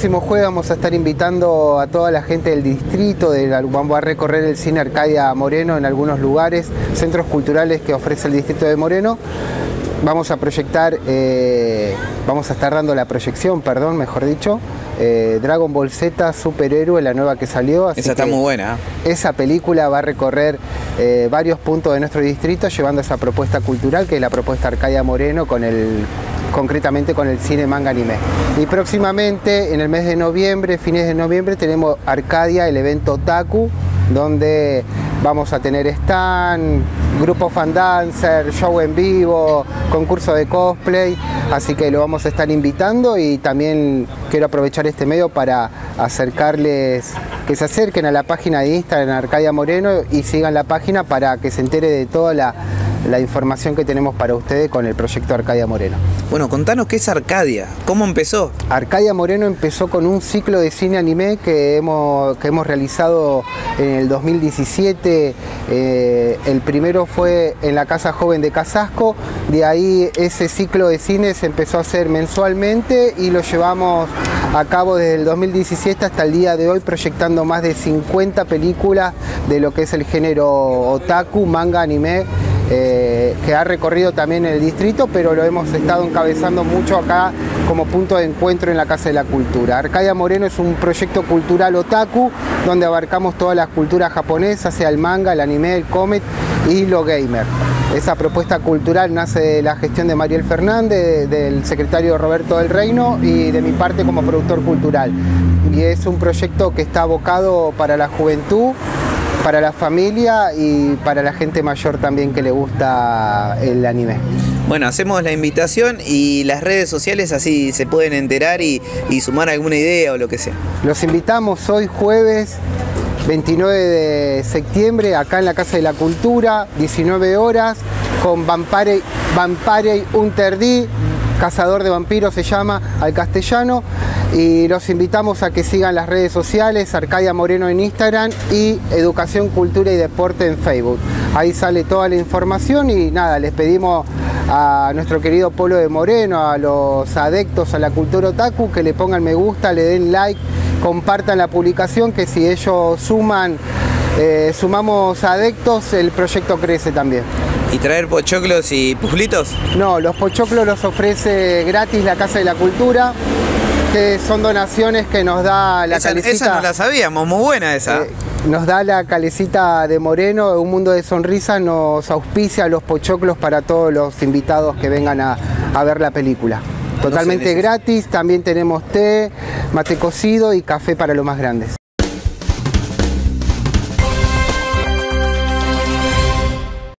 próximo jueves vamos a estar invitando a toda la gente del distrito, de vamos a recorrer el cine Arcadia Moreno en algunos lugares, centros culturales que ofrece el distrito de Moreno. Vamos a proyectar, eh, vamos a estar dando la proyección, perdón, mejor dicho, eh, Dragon Ball Z Superhéroe, la nueva que salió. esa está muy buena. Esa película va a recorrer eh, varios puntos de nuestro distrito llevando esa propuesta cultural, que es la propuesta Arcadia Moreno, con el concretamente con el cine manga anime. Y próximamente, en el mes de noviembre, fines de noviembre, tenemos Arcadia, el evento Taku, donde vamos a tener stand, grupo fan dancer, show en vivo, concurso de cosplay, así que lo vamos a estar invitando y también quiero aprovechar este medio para acercarles, que se acerquen a la página de Instagram Arcadia Moreno y sigan la página para que se entere de toda la la información que tenemos para ustedes con el proyecto Arcadia Moreno. Bueno, contanos qué es Arcadia, ¿cómo empezó? Arcadia Moreno empezó con un ciclo de cine anime que hemos, que hemos realizado en el 2017. Eh, el primero fue en la Casa Joven de Casasco, de ahí ese ciclo de cine se empezó a hacer mensualmente y lo llevamos a cabo desde el 2017 hasta el día de hoy proyectando más de 50 películas de lo que es el género otaku, manga, anime eh, que ha recorrido también el distrito, pero lo hemos estado encabezando mucho acá como punto de encuentro en la Casa de la Cultura. Arcadia Moreno es un proyecto cultural otaku, donde abarcamos todas las culturas japonesas, sea el manga, el anime, el comet y lo gamer. Esa propuesta cultural nace de la gestión de Mariel Fernández, del secretario Roberto del Reino y de mi parte como productor cultural. Y es un proyecto que está abocado para la juventud para la familia y para la gente mayor también que le gusta el anime. Bueno, hacemos la invitación y las redes sociales así se pueden enterar y, sumar alguna idea o lo que sea. Los invitamos hoy jueves 29 de septiembre acá en la Casa de la Cultura, 19 horas, con Vampire, Vampire Unterdi, Cazador de Vampiros se llama al castellano y los invitamos a que sigan las redes sociales, Arcadia Moreno en Instagram y Educación, Cultura y Deporte en Facebook. Ahí sale toda la información y nada, les pedimos a nuestro querido Polo de Moreno, a los adeptos a la cultura otaku, que le pongan me gusta, le den like, compartan la publicación, que si ellos suman, eh, sumamos adeptos, el proyecto crece también. ¿Y traer pochoclos y puflitos? No, los pochoclos los ofrece gratis la Casa de la Cultura que son donaciones que nos da la esa, calecita. Esa no la sabíamos, muy buena esa. Eh, nos da la calecita de Moreno, un mundo de sonrisa, nos auspicia los pochoclos para todos los invitados que vengan a, ver la película. Totalmente gratis, también tenemos té, mate cocido y café para los más grandes.